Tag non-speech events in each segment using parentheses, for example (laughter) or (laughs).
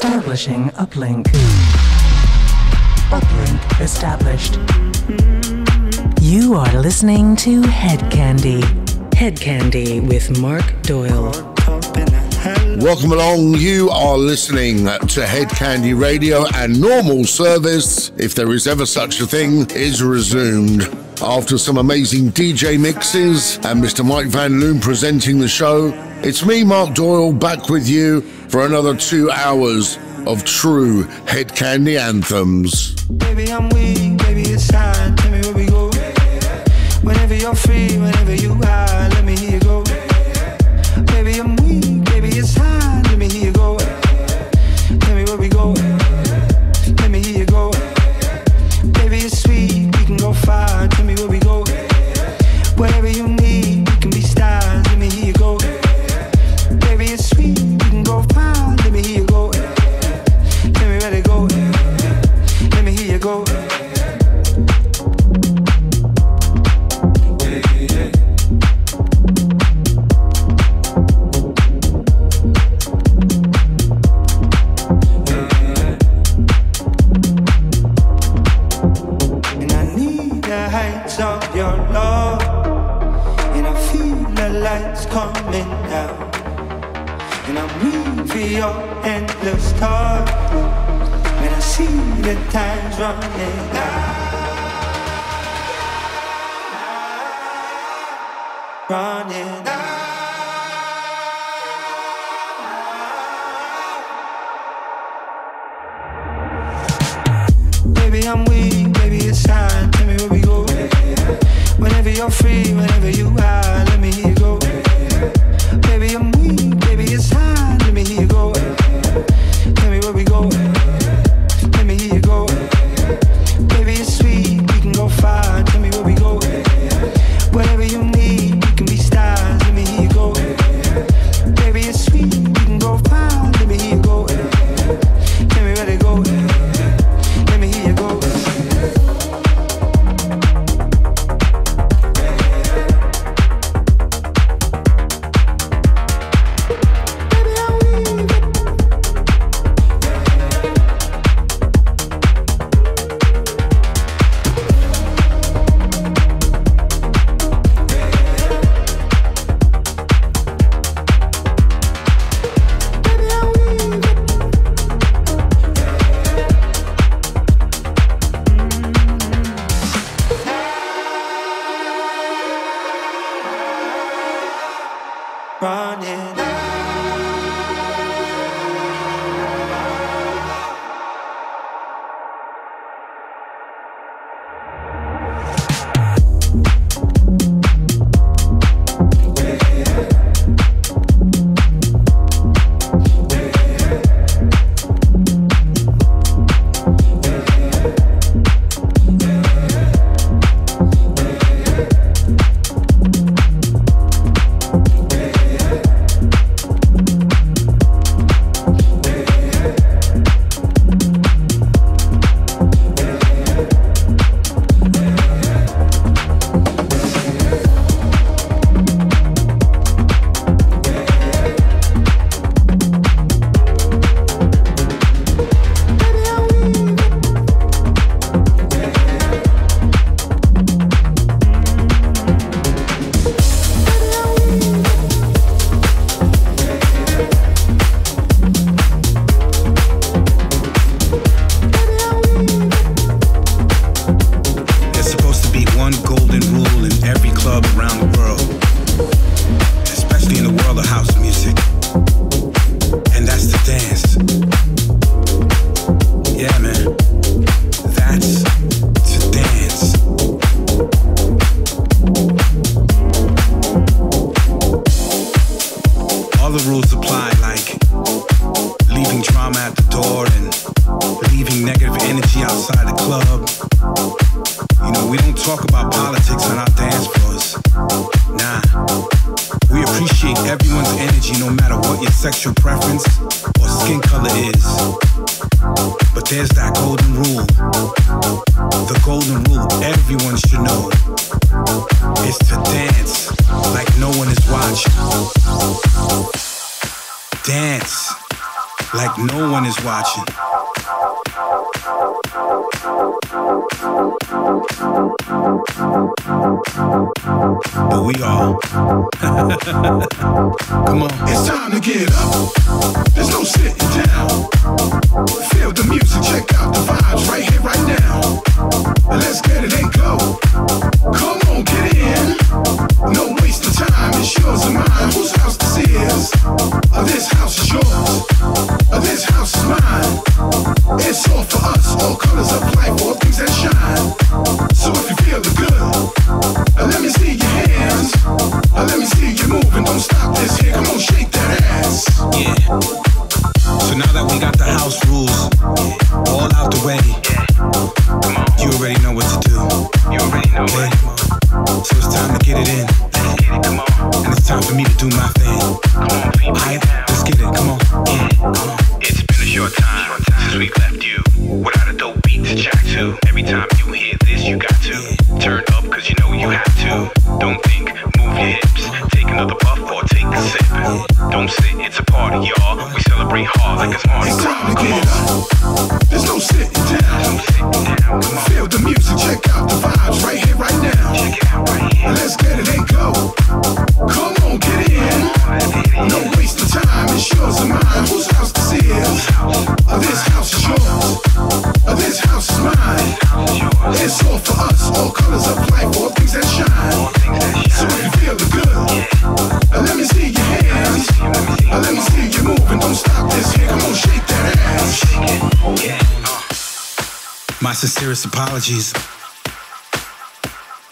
Establishing uplink. Uplink established. You are listening to Hedkandi. Head Candy with Mark Doyle. Welcome along. You are listening to Hedkandi Radio, and normal service, if there is ever such a thing, is resumed. After some amazing DJ mixes and Mr. Mike Van Loon presenting the show, it's me, Mark Doyle, back with you for another two hours of true Hedkandi anthems. Baby, I'm weak, baby, it's time. Tell me where we go. Whenever you're free, whenever you are, let me hear you go.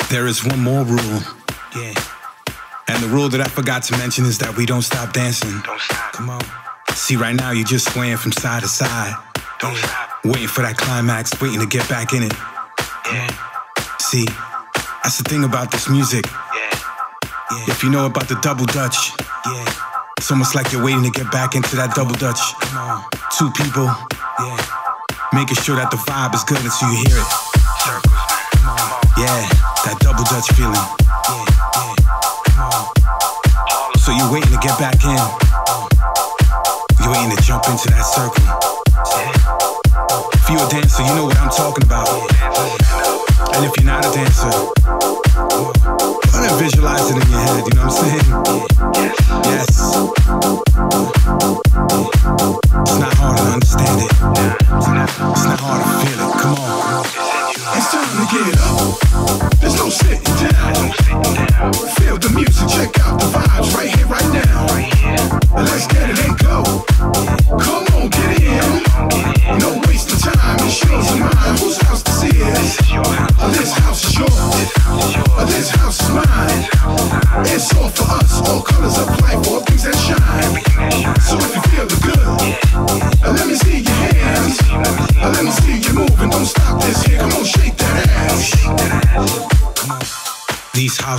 There is one more rule. Yeah. And the rule that I forgot to mention is that we don't stop dancing. Don't stop. Come on. See, right now you're just swaying from side to side. Don't stop. Waiting for that climax, waiting to get back in it. Yeah. See, that's the thing about this music. Yeah. yeah. If you know about the double dutch, yeah. It's almost like you're waiting to get back into that double dutch. Come on. Two people. Yeah. Making sure that the vibe is good until you hear it. Yeah, that double dutch feeling. Yeah, yeah. So you're waiting to get back in. You're waiting to jump into that circle. If you're a dancer, you know what I'm talking about. And if you're not a dancer, put and visualize it in your head, you know what I'm saying? Yes. It's not hard to understand it. It's not hard to feel it. Come on. It's time to get up. There's no sitting down.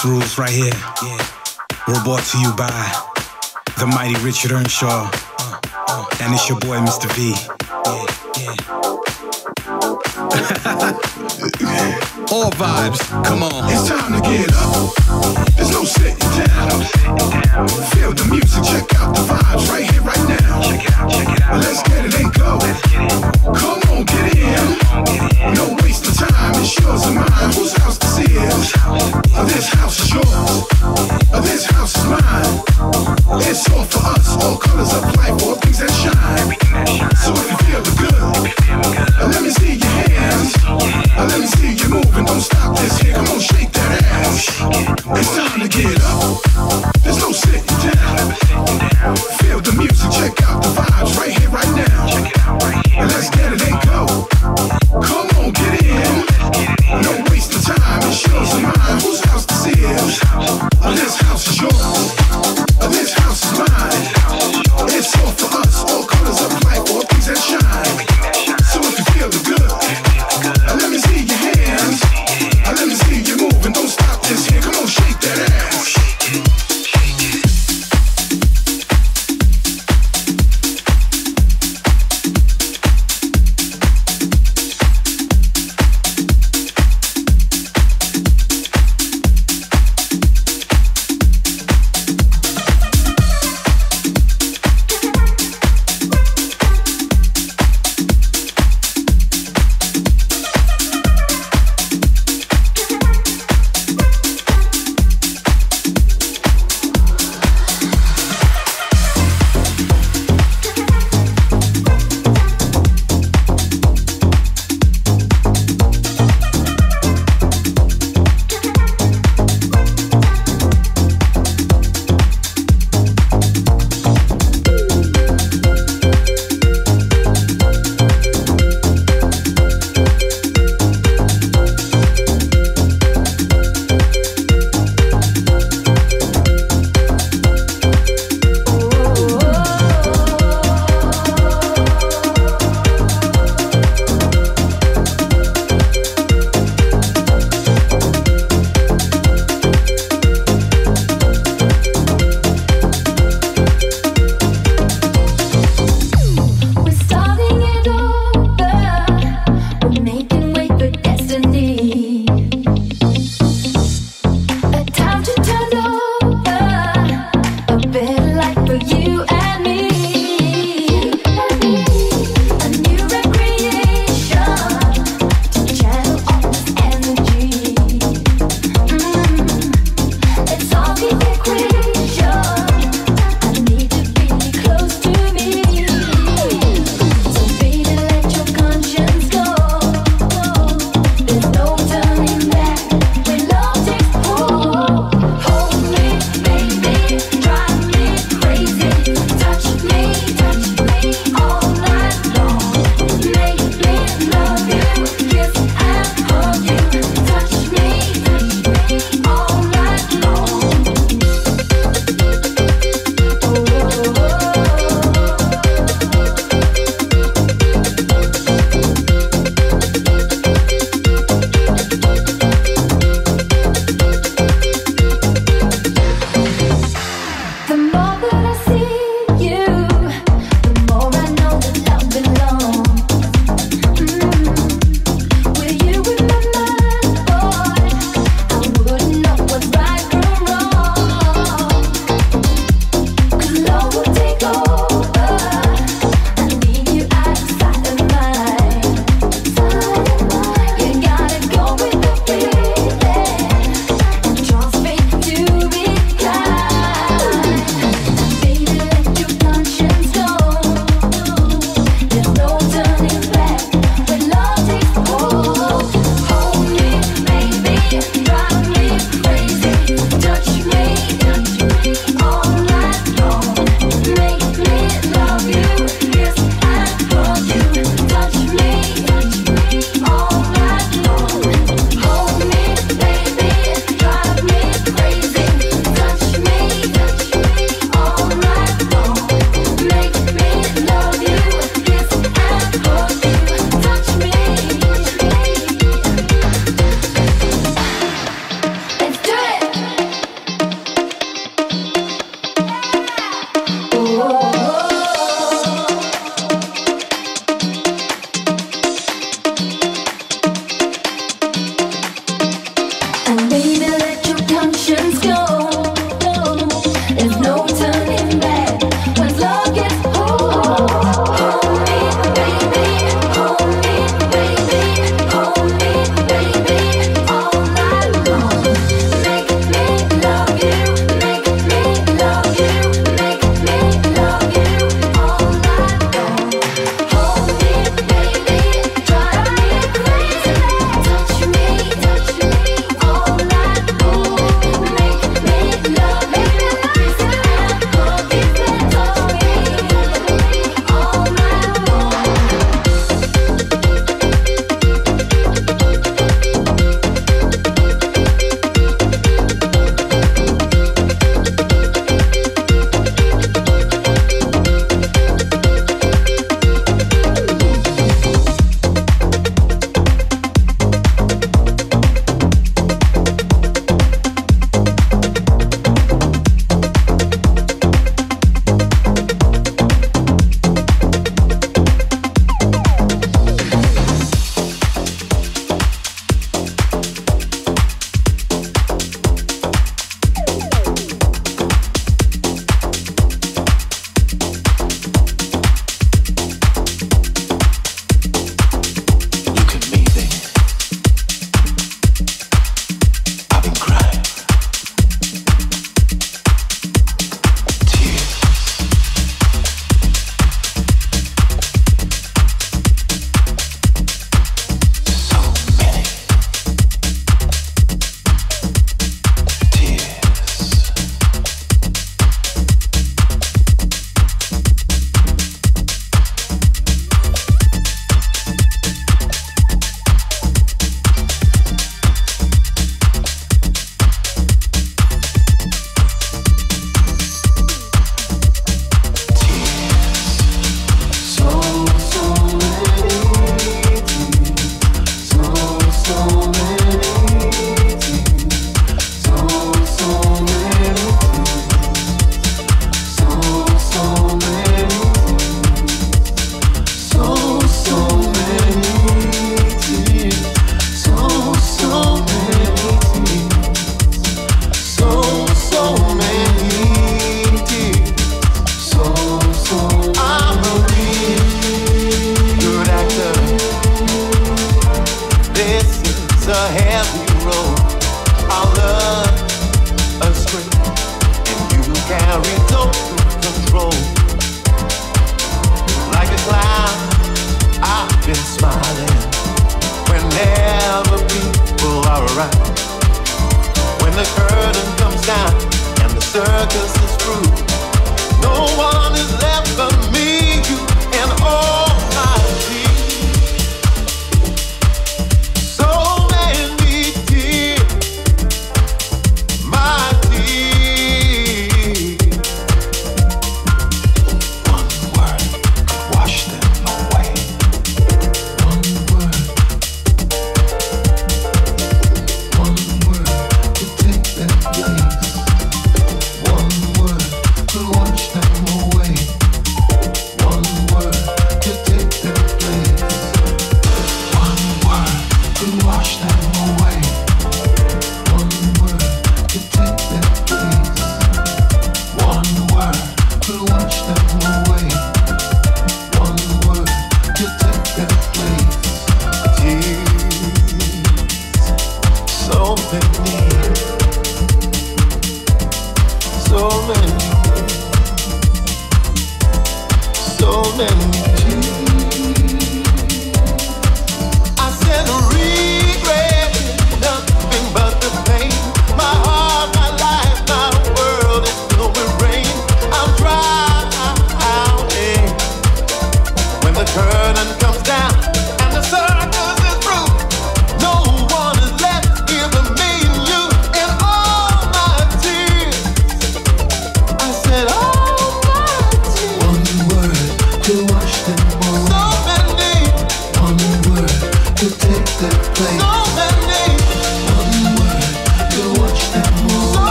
House rules right here. Yeah. We're brought to you by the mighty Richard Earnshaw. Uh, uh, and it's your boy, Mr. V. Yeah, yeah. (laughs) All vibes, come on. It's time to get up. There's no sitting down. Feel the music, check out the vibes right here, right now. Check it out, check it out. Let's get it and go. Come on, get in. No waste of time. It's yours and mine. Whose house this is? This house.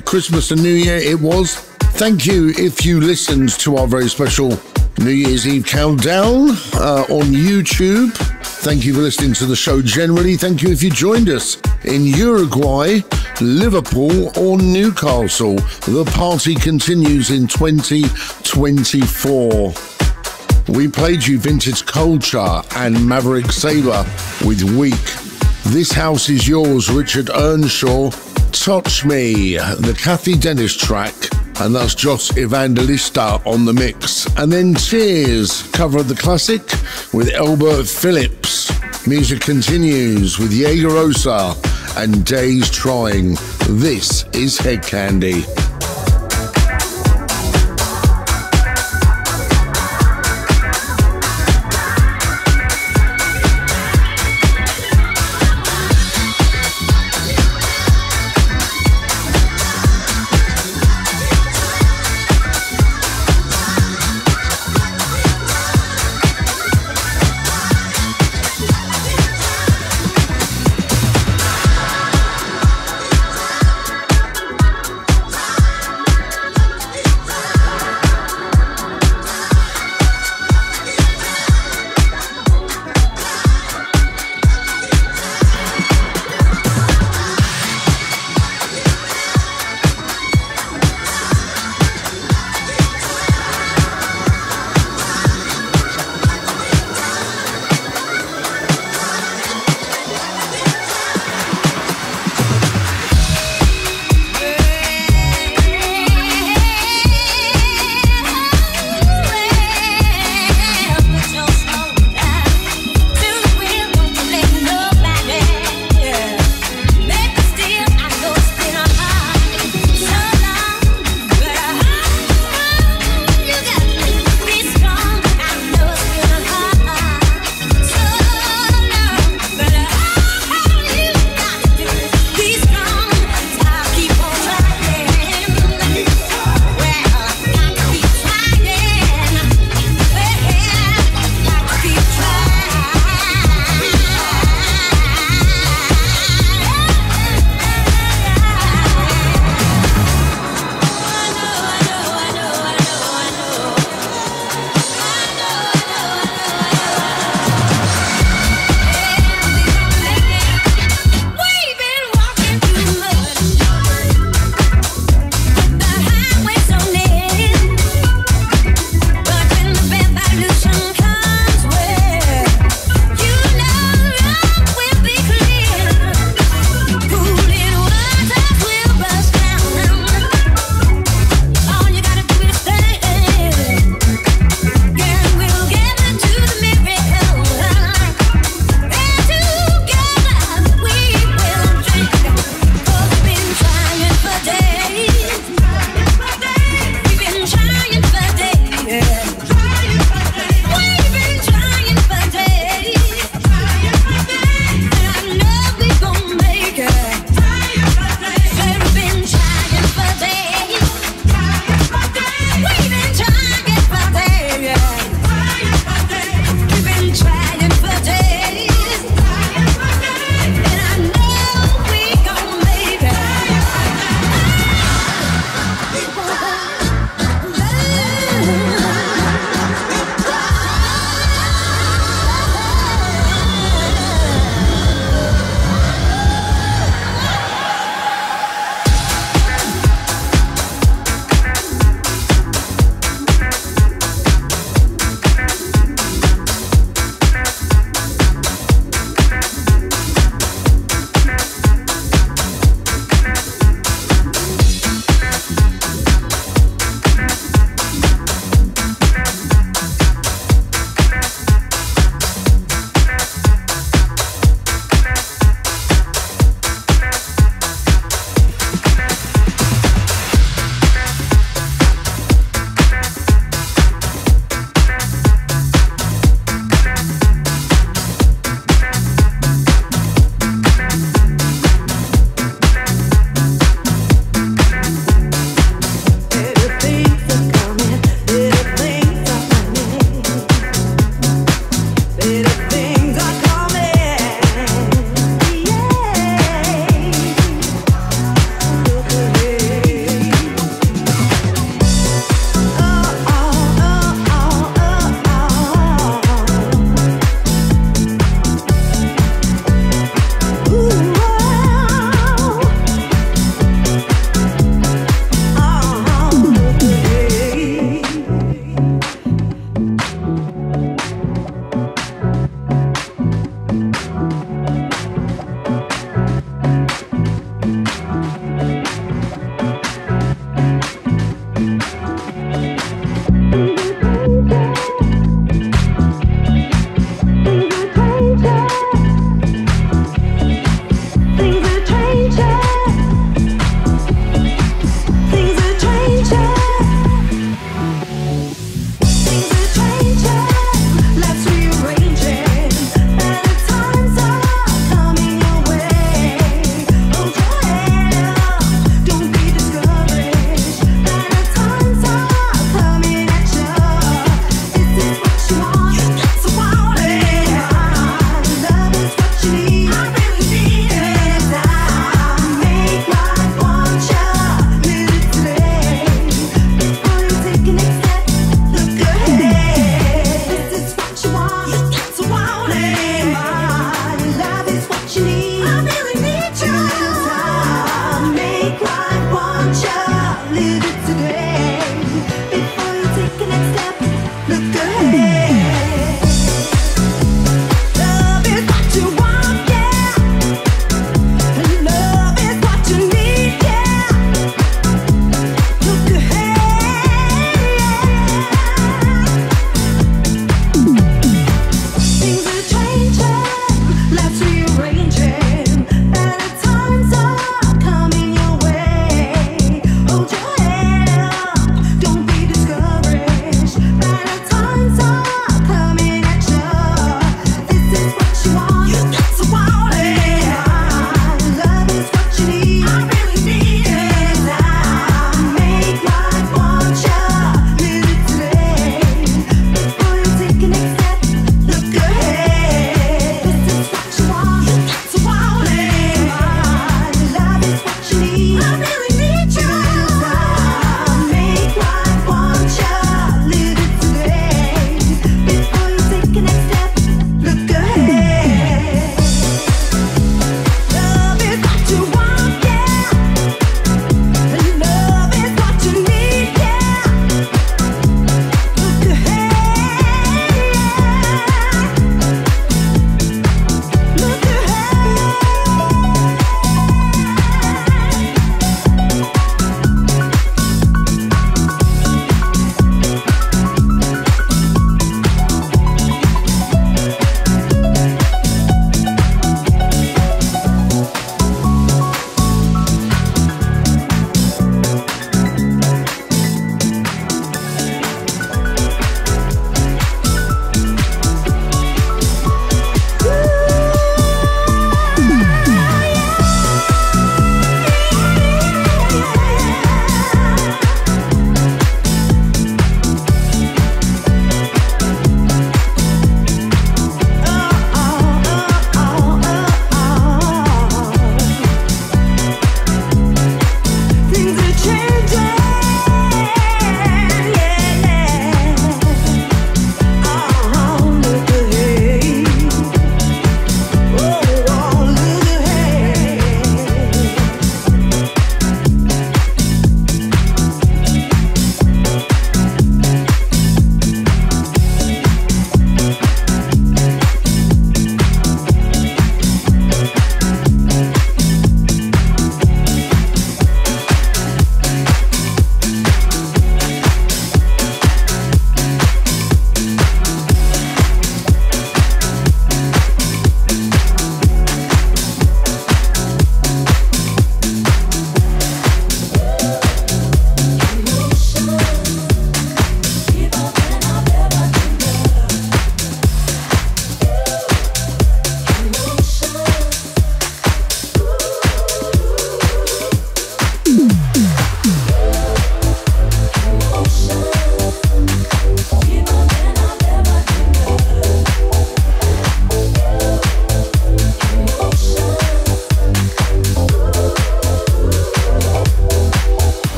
Christmas and New Year it was. Thank you if you listened to our very special New Year's Eve countdown uh, on YouTube. Thank you for listening to the show generally. Thank you if you joined us in Uruguay, Liverpool, or Newcastle. The party continues in 2024. We played you Vintage Culture and Maverick Sabre with Weak. This House is Yours, Richard Earnshaw. Touch Me, the Cathy Dennis track, and that's Josh Evangelista on the mix. And then Tears, cover of the classic with Elbert Phillips. Music continues with Jaegerossa and Days Trying. This is Hedkandi.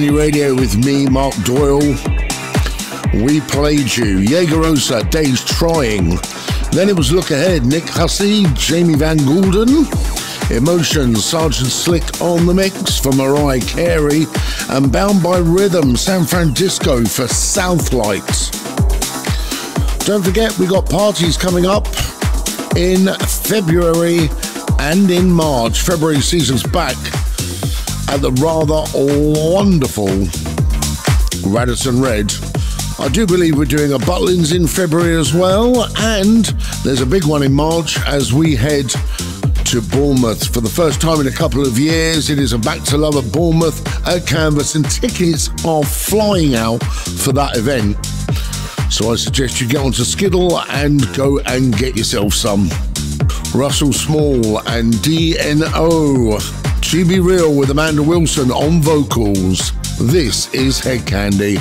Radio with me, Mark Doyle. We played you Jaegerossa, Days Trying. Then it was Look Ahead, Nick Hussey, Jamie Van Goulden. Emotions, Sergeant Slick on the mix for Mariah Carey. And Bound by Rhythm, SanFranDisko for Southlight. Don't forget, we got parties coming up in February and in March. February season's back at the rather wonderful Radisson Red. I do believe we're doing a Butlins in February as well, and there's a big one in March as we head to Bournemouth for the first time in a couple of years. It is a back to love at Bournemouth at Canvas, and tickets are flying out for that event. So I suggest you get onto Skiddle and go and get yourself some. Russell Small and DNO To Be Real with Amanda Wilson on vocals. This is Head Head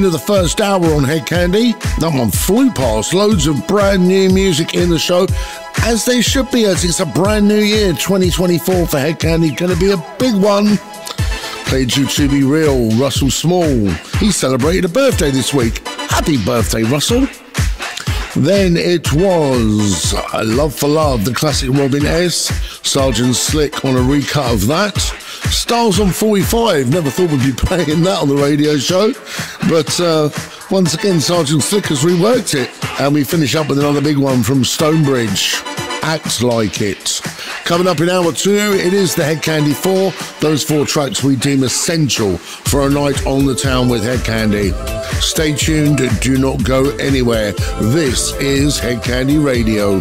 End of the first hour on Hedkandi. That one flew past. Loads of brand new music in the show, as they should be, as it's a brand new year, 2024 for Hedkandi. Going to be a big one. Played you to be real, Russell Small. He celebrated a birthday this week. Happy birthday, Russell. Then it was uh, Love for Love, the classic Robin S. Sergeant Slick on a recut of that. Stars on 45, never thought we'd be (laughs) playing that on the radio show. But uh, once again, Sergeant Slick has reworked it. And we finish up with another big one from Stonebridge. Act Like It. Coming up in hour two, it is the Hedkandi 4. Those four tracks we deem essential for a night on the town with Hedkandi. Stay tuned, do not go anywhere. This is Hedkandi Radio.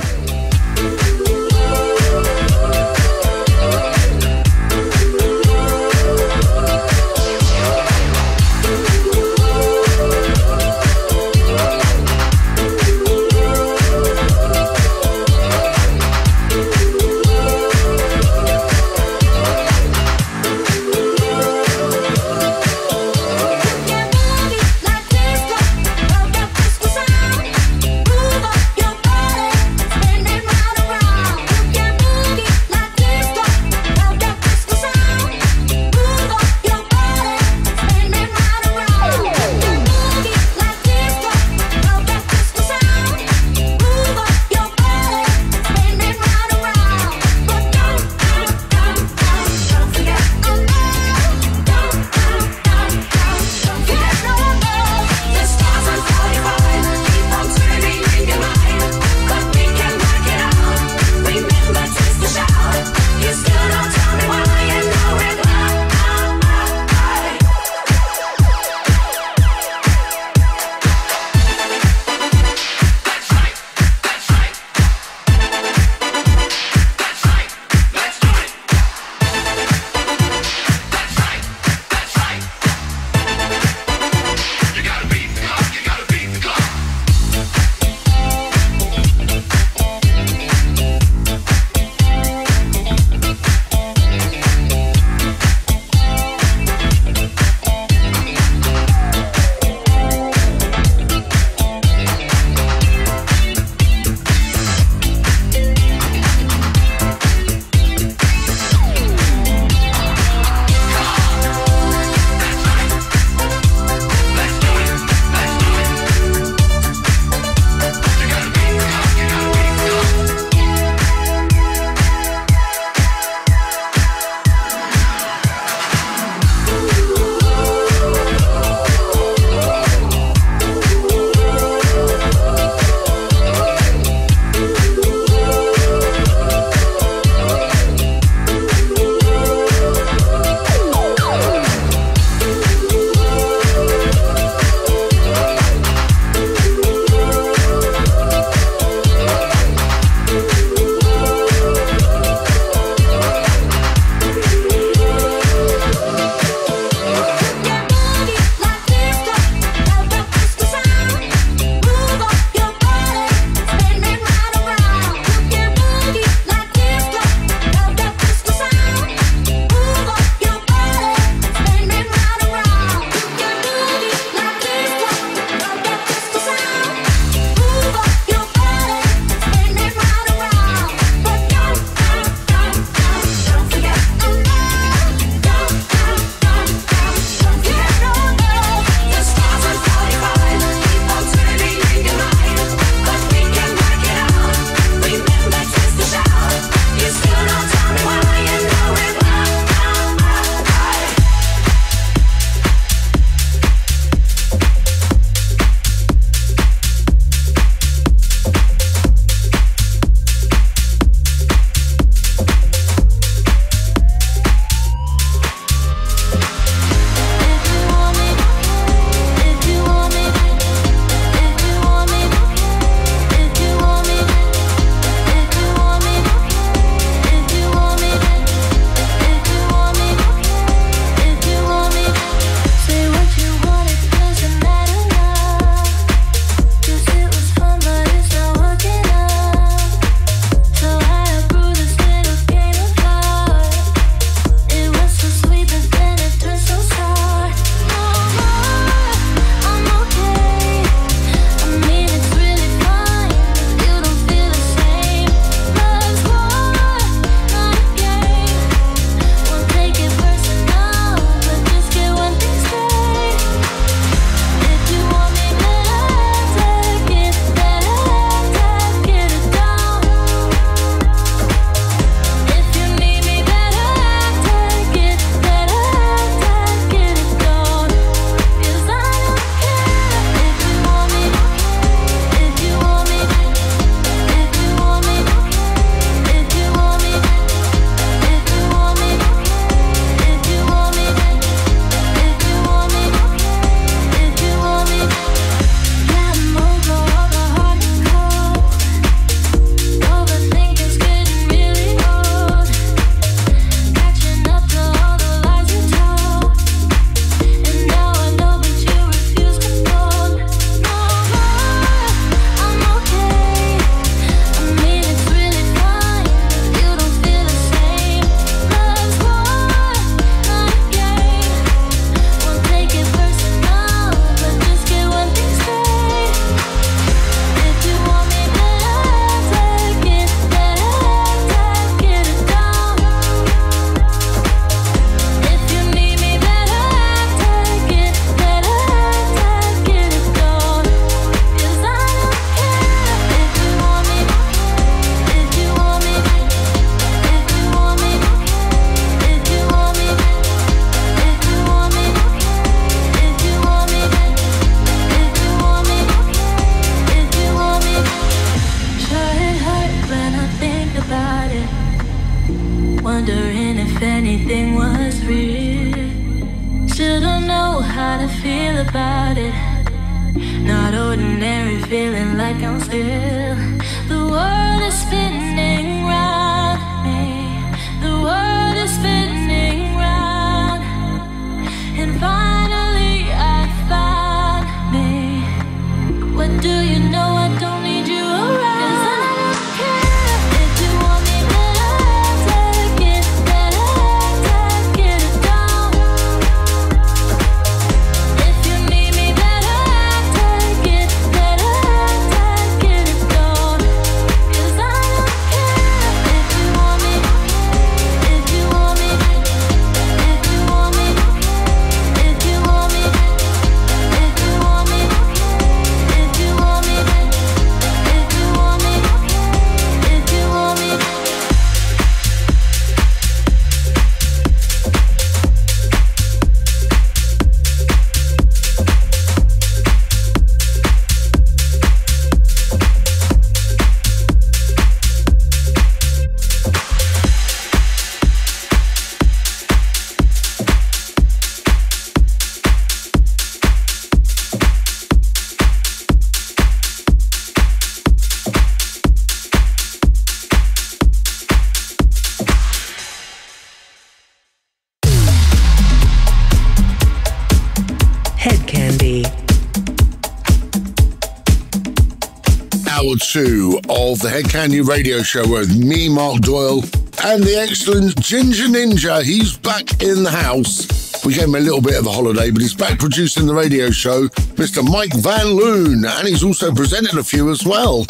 Two of the Hedkandi Radio Show with me, Mark Doyle, and the excellent Ginger Ninja. He's back in the house. We gave him a little bit of a holiday, but he's back producing the radio show, Mr. Mike Van Loon, and he's also presented a few as well.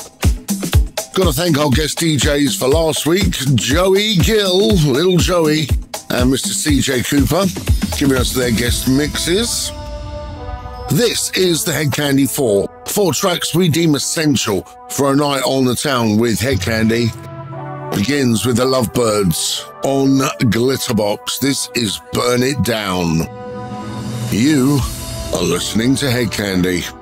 Got to thank our guest DJs for last week, Joey Gill, Little Joey, and Mr. CJ Cooper, giving us their guest mixes. This is the Hedkandi 4. Four tracks we deem essential for a night on the town with Hedkandi. Begins with the Lovebirds on Glitterbox. This is Burn It Down. You are listening to Hedkandi.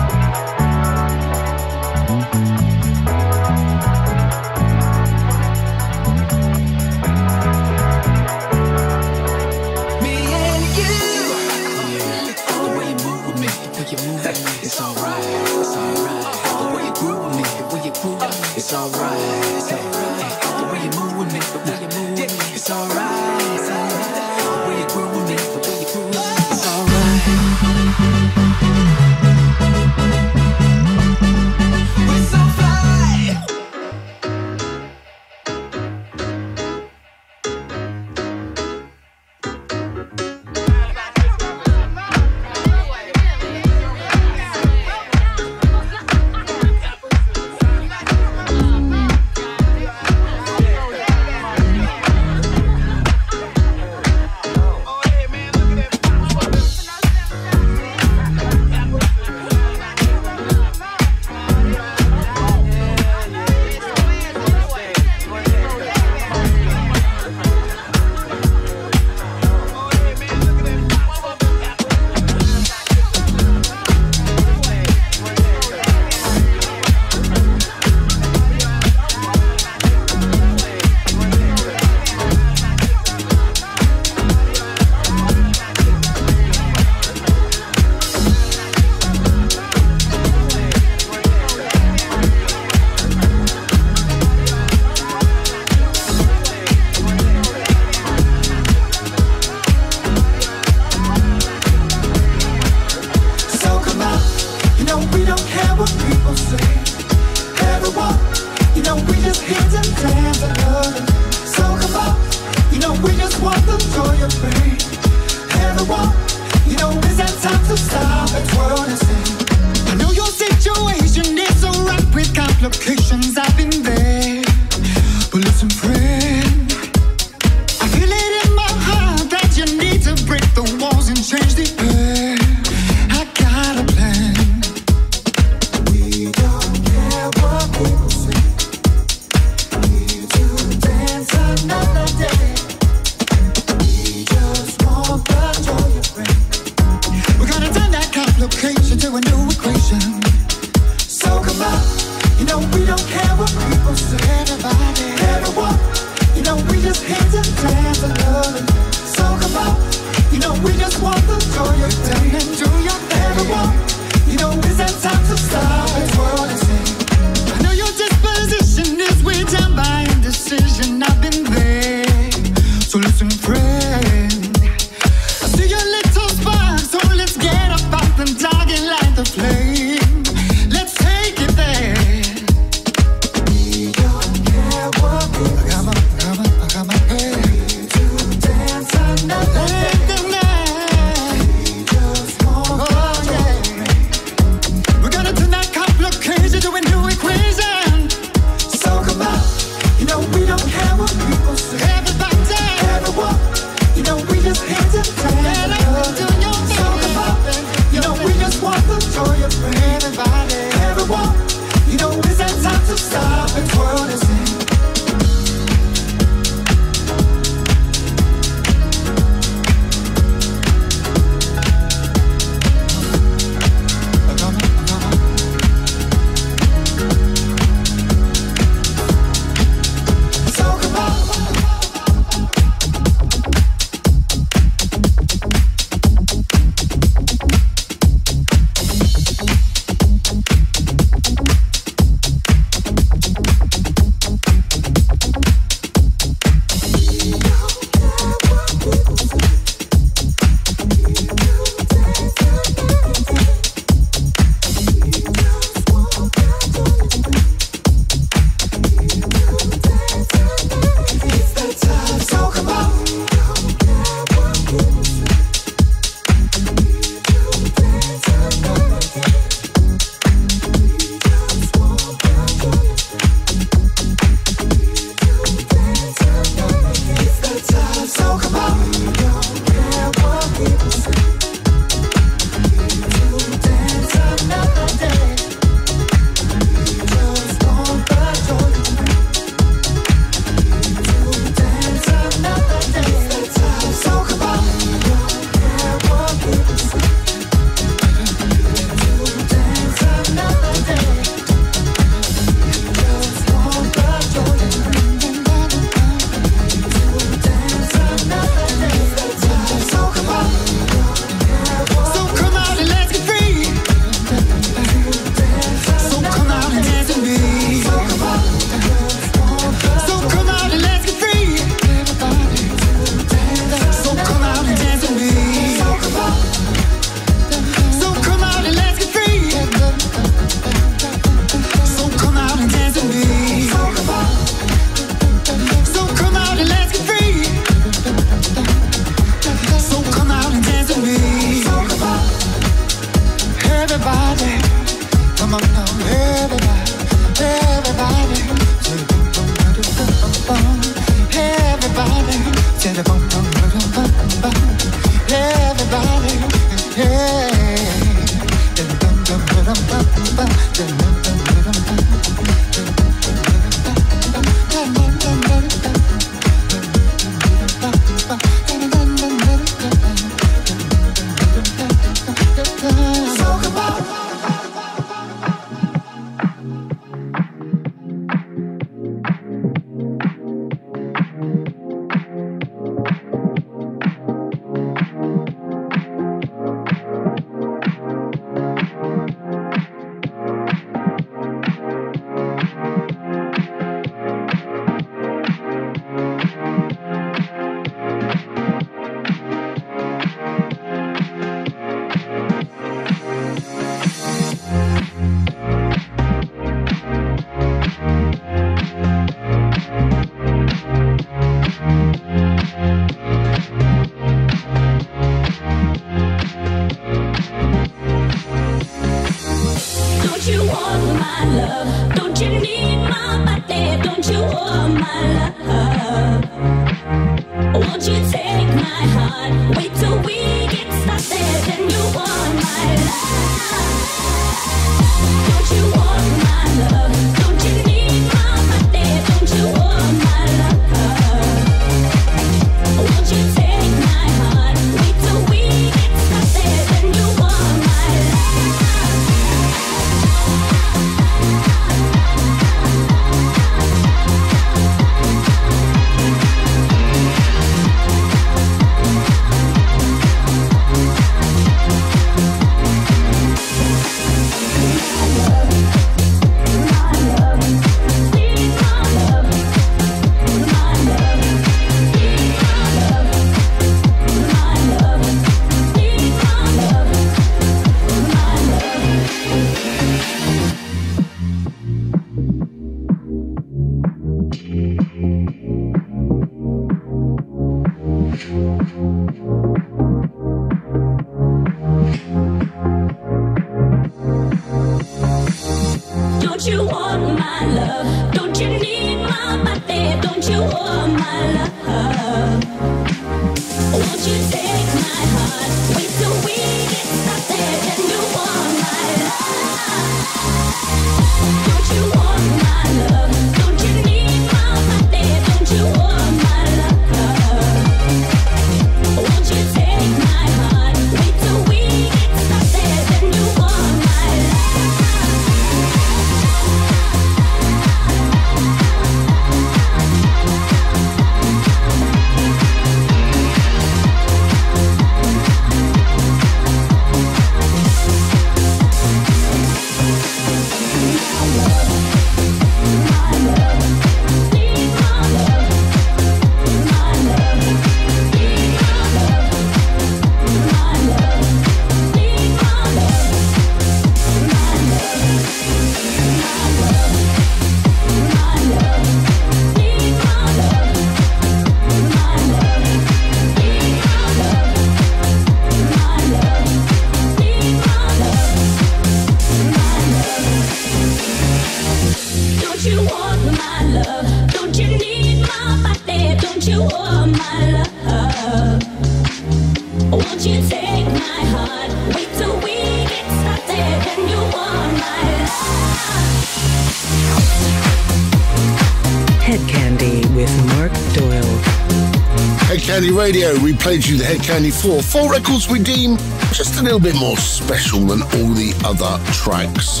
Radio, we played you the Hedkandi 4. Four records we deem just a little bit more special than all the other tracks.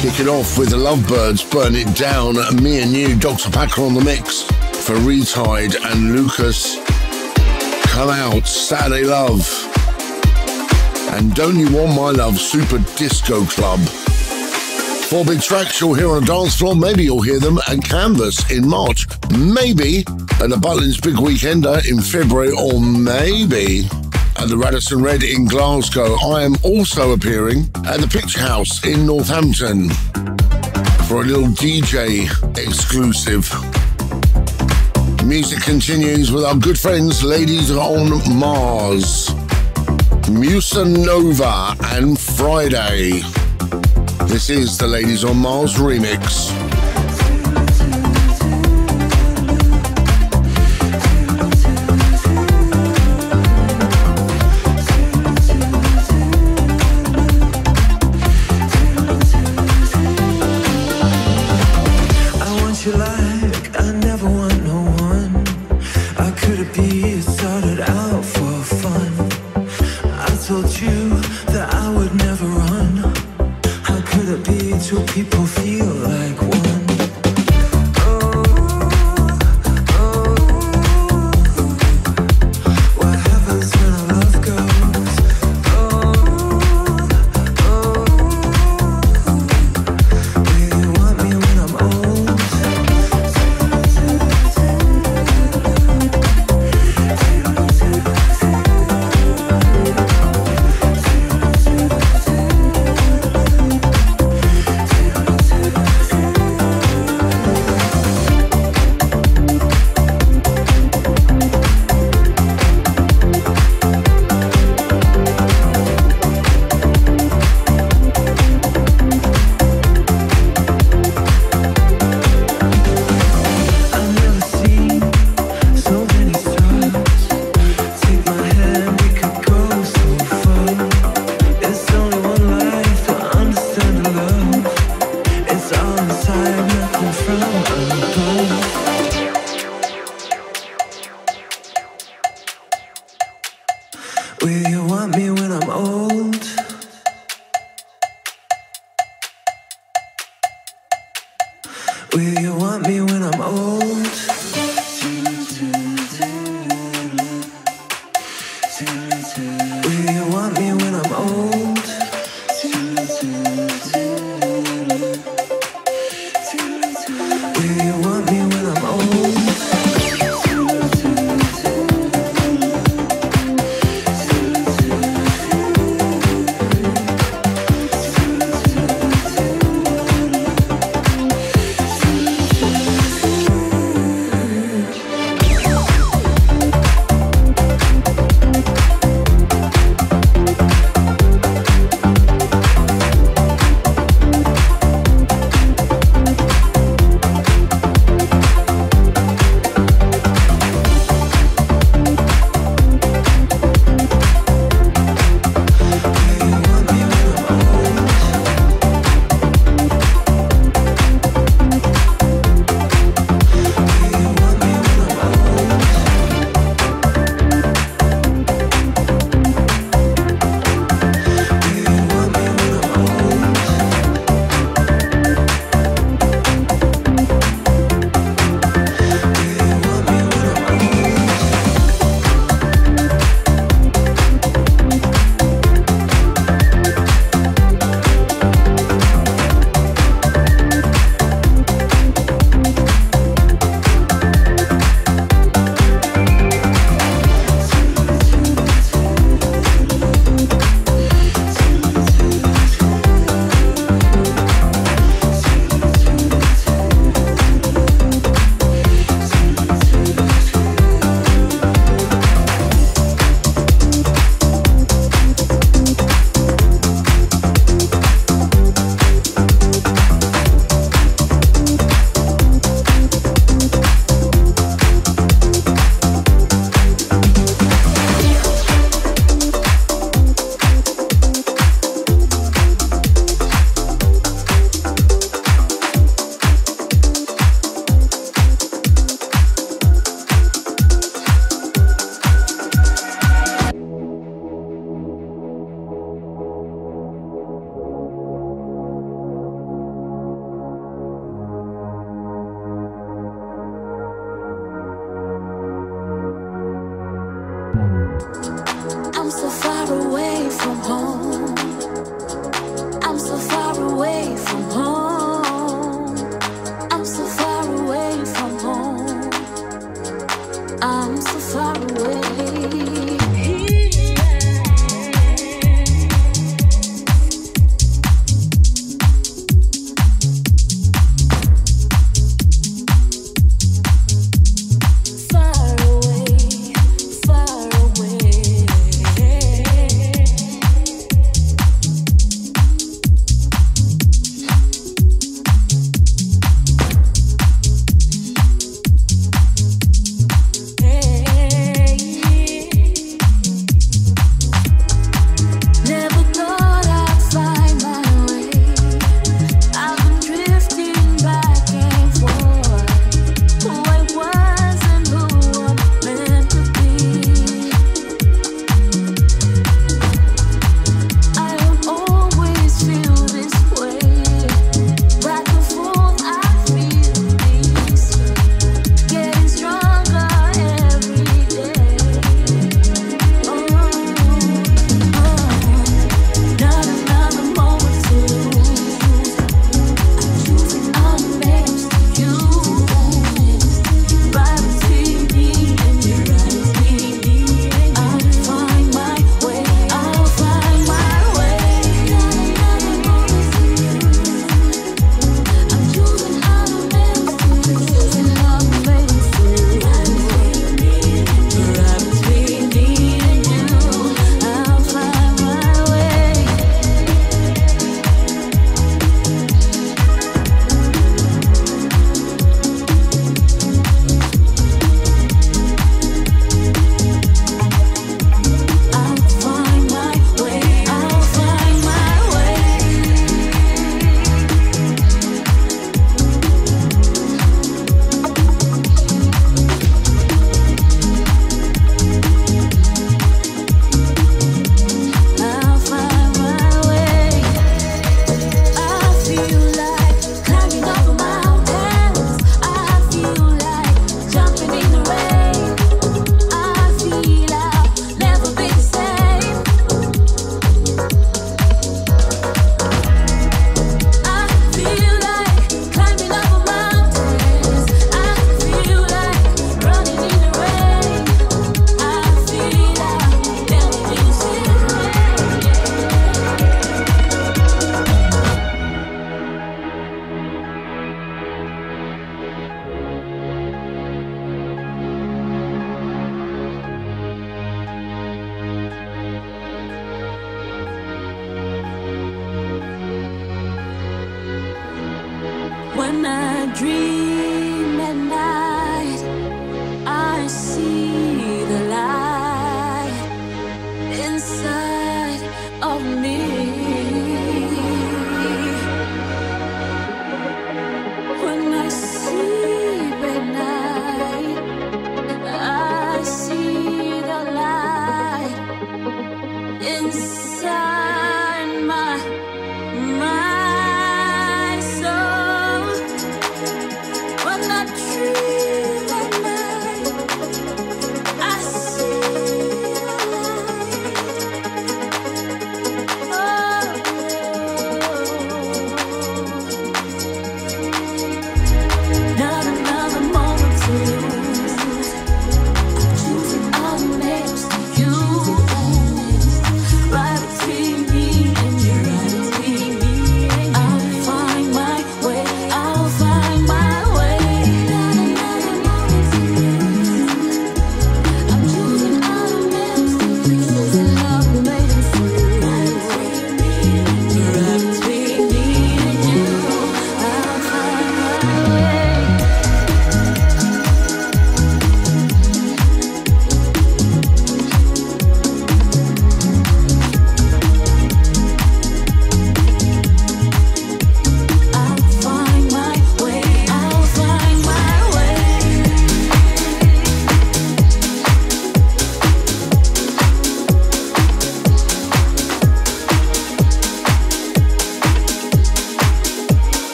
Kick it off with the Lovebirds, Burn It Down, me and you, Dr. Packer on the mix for Re-Tide and Lukas. Come out, Saturday Love. And Don't You Want My Love, Super Disco Club. Four big tracks you'll hear on a dance floor. Maybe you'll hear them at Canvas in March. Maybe at the Butlins Big Weekender in February, or maybe at the Radisson Red in Glasgow. I am also appearing at the Picture House in Northampton for a little DJ exclusive. Music continues with our good friends, Ladies on Mars, Musa Nova, and Friday. This is the Ladies on Mars remix. two people feel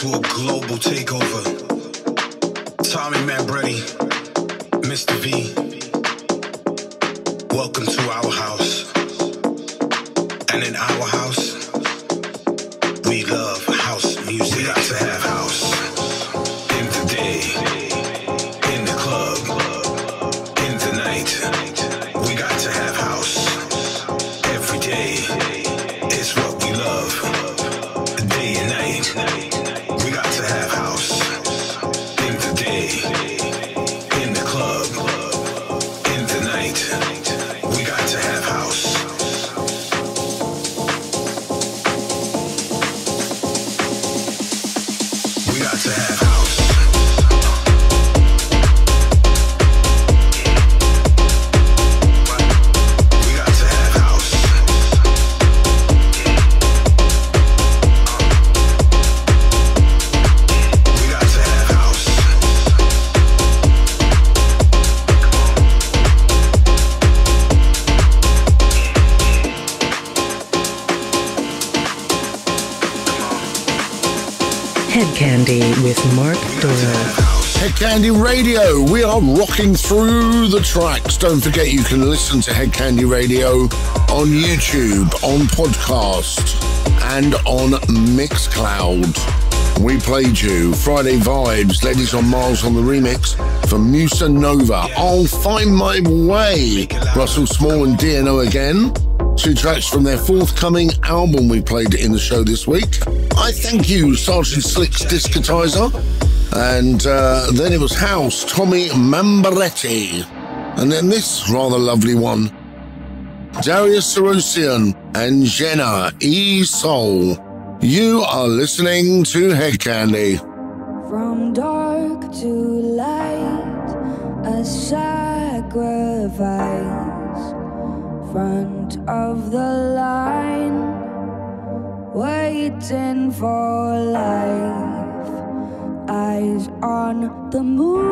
to a global takeover. Tommy Mamberetti, Mr. V. Welcome to our house. And in our house, we love Radio. We are rocking through the tracks. Don't forget you can listen to Hedkandi Radio on YouTube, on podcast, and on Mixcloud. We played you Friday Vibes, Ladies on Mars on the remix from Musa Nova. I'll find my way. Russell Small and DNO again. Two tracks from their forthcoming album we played in the show this week. I thank you, Sergeant Slick's Discotizer. And uh, then it was House, Tommy Mamberetti. And then this rather lovely one, Darius Syrossian and Jena E. Soul. You are listening to Hedkandi. From dark to light, a sacrifice. Front of the line, waiting for on the move,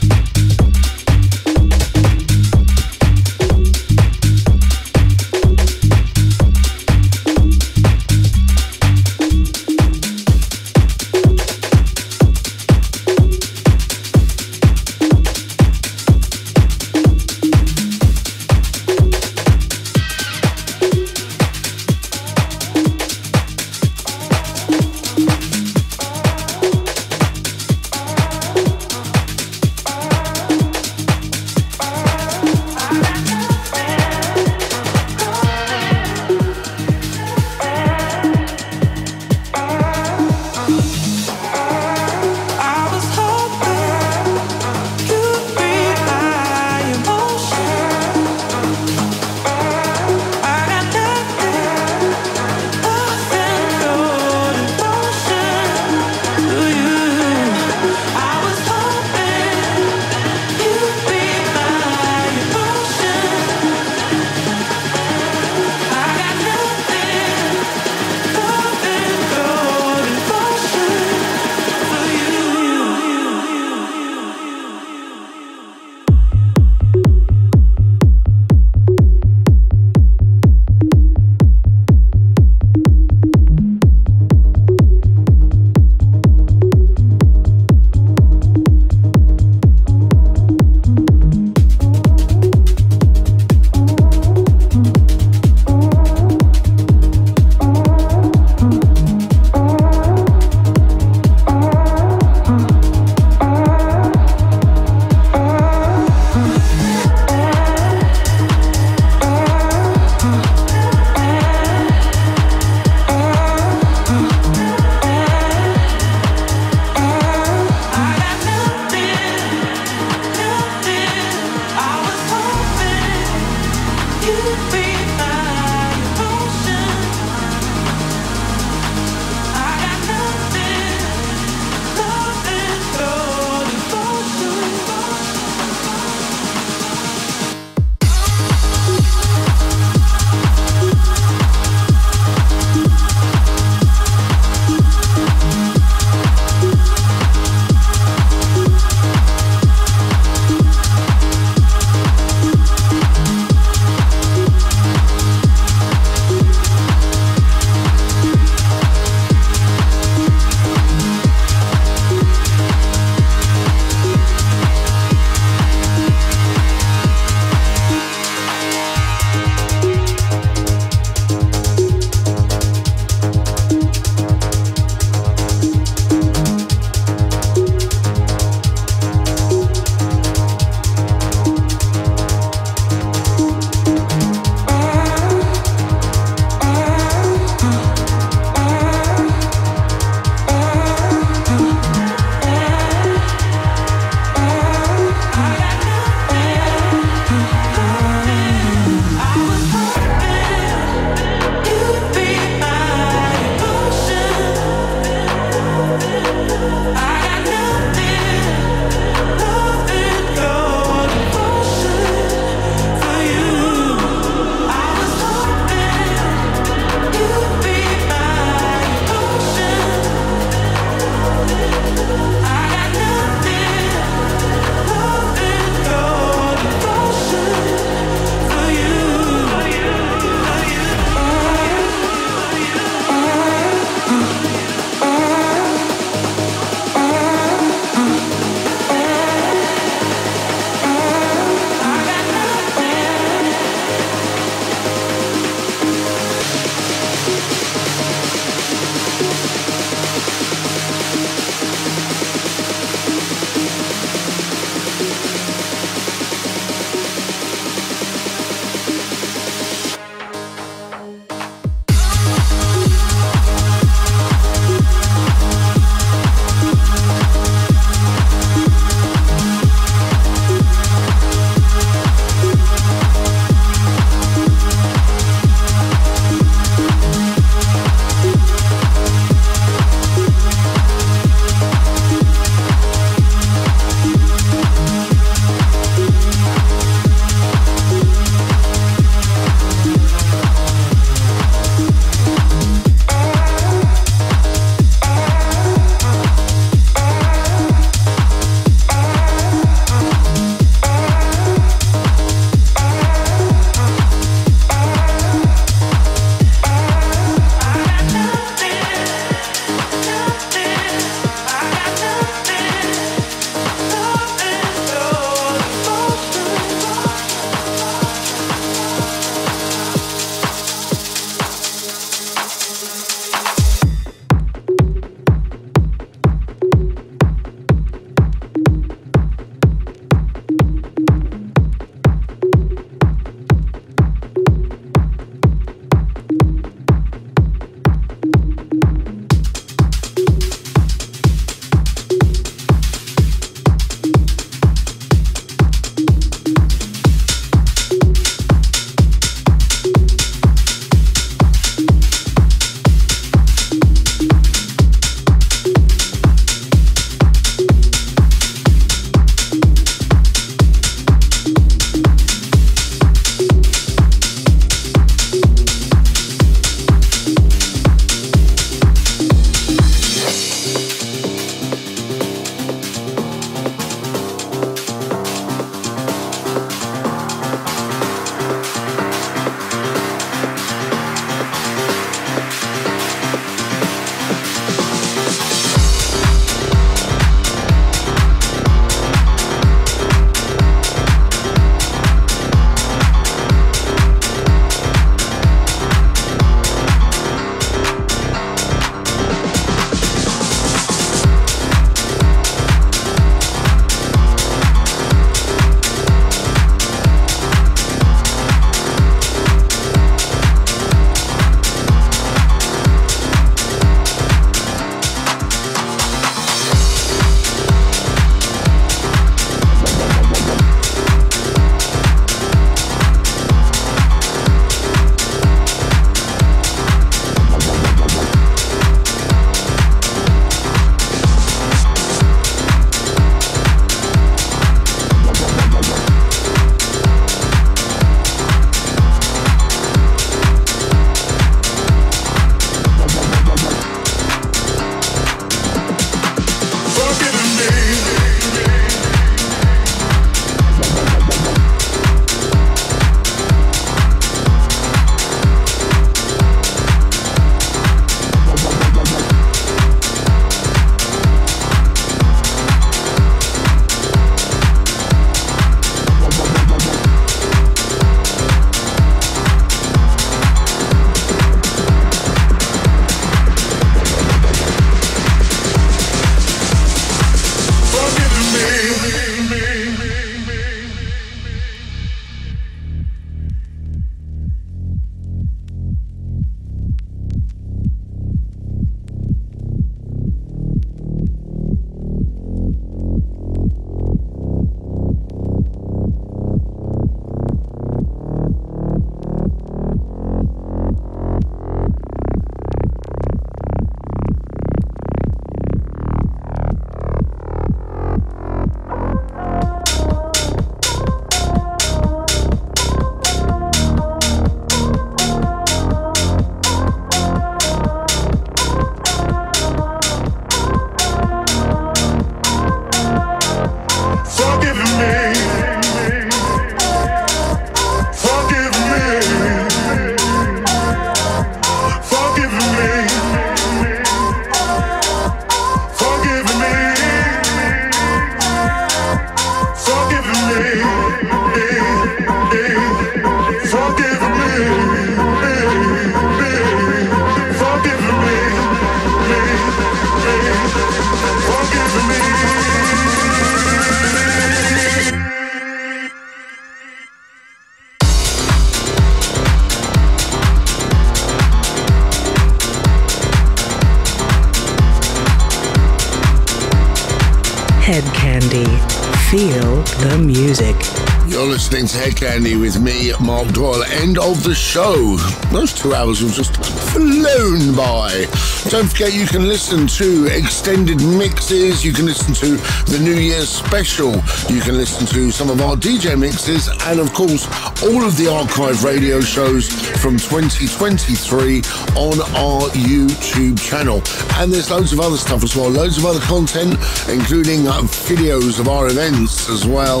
show. Those two hours have just flown by. Don't forget you can listen to extended mixes. You can listen to the New Year's special. You can listen to some of our DJ mixes. And of course, all of the archive radio shows from 2023 on our YouTube channel. And there's loads of other stuff as well. Loads of other content, including uh, videos of our events as well.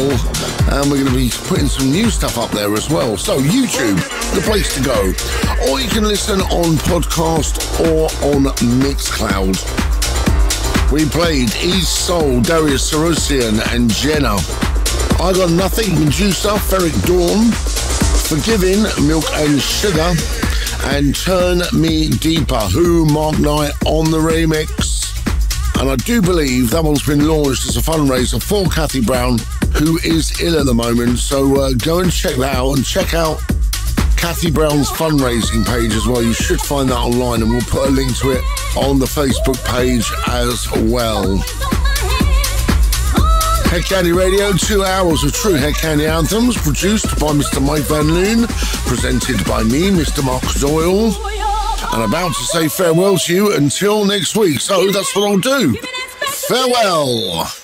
And we're going to be putting some new stuff up there as well. So YouTube, the place to go. Or you can listen on podcast or on Mixcloud. We played E-Soul, Darius Syrossian and Jena. I Got Nothing, Meduza, Ferreck Dawn, Forgiving, Milk and Sugar, and Turn Me Deeper, Who Mark Knight on the remix. And I do believe that one's been launched as a fundraiser for Kathy Brown, who is ill at the moment. So uh, go and check that out and check out Kathy Brown's fundraising page as well. You should find that online and we'll put a link to it on the Facebook page as well. Hedkandi Radio, two hours of true Hedkandi anthems, produced by Mr. Mike Van Loon, presented by me, Mr. Mark Doyle. And about to say farewell to you until next week. So that's what I'll do. Farewell.